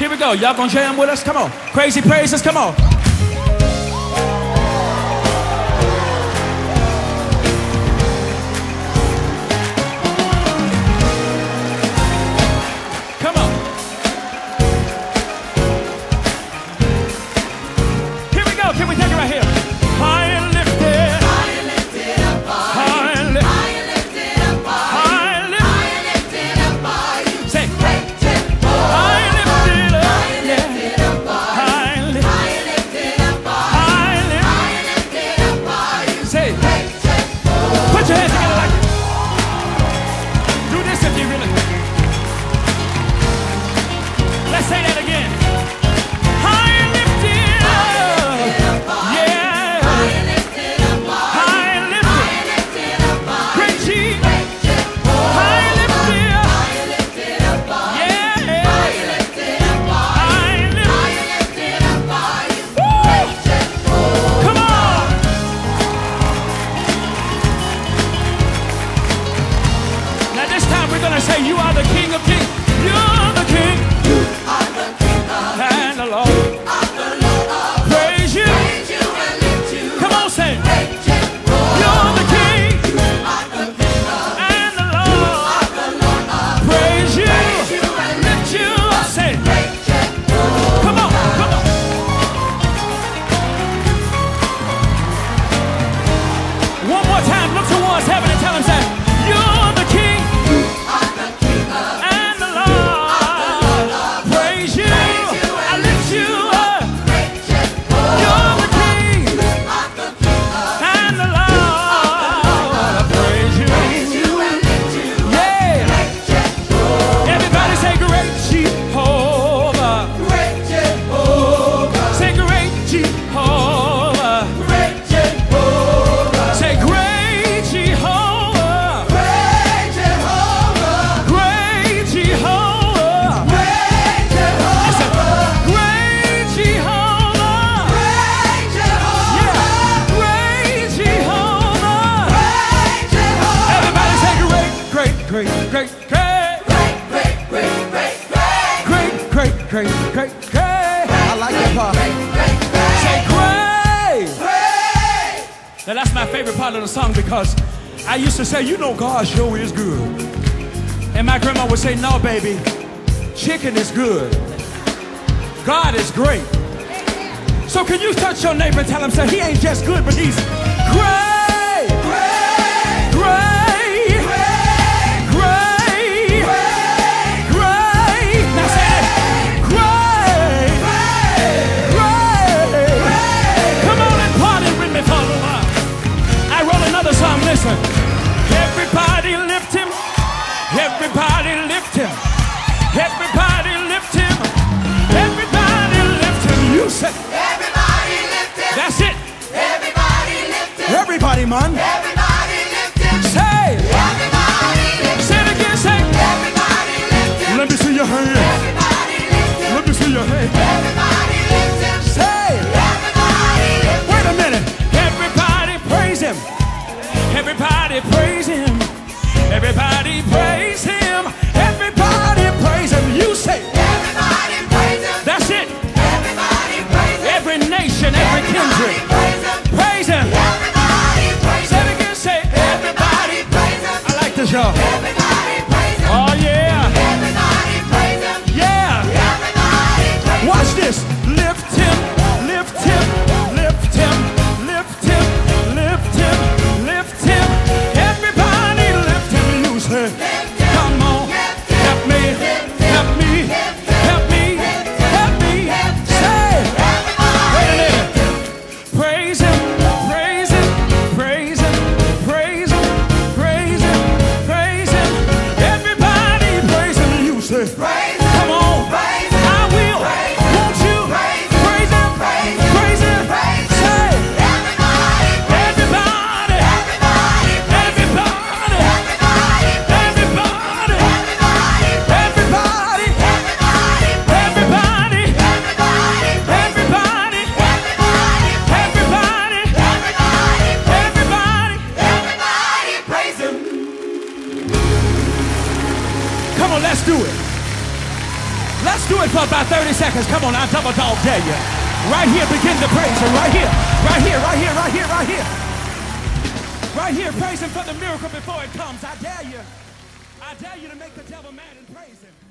Here we go. Y'all gonna jam with us? Come on. Crazy praises, come on. and say, You are the King of Kings. cray, cray, cray. I like that part. Say cray. Now that's my favorite part of the song because I used to say, you know, God sure is good. And my grandma would say, no, baby, chicken is good. God is great. So can you touch your neighbor and tell him, say, he ain't just good, but he's great. man. Everybody lift him. Say. Say it again, say. Let me see your Let me see your. Everybody lift him. Say. Everybody. Wait a minute. Everybody praise him. Everybody praise him. Everybody praise him. Everybody praise him. You say. Everybody praise him. That's it. Everybody praise him. Every nation, every Everybody kindred. Praise him. Praise him. up. Come on, let's do it. Let's do it for about 30 seconds. Come on, I double dog dare you. Right here, begin to praise Him. Right here, right here, right here, right here, right here. Right here, praise Him for the miracle before it comes. I dare you. I dare you to make the devil mad and praise Him.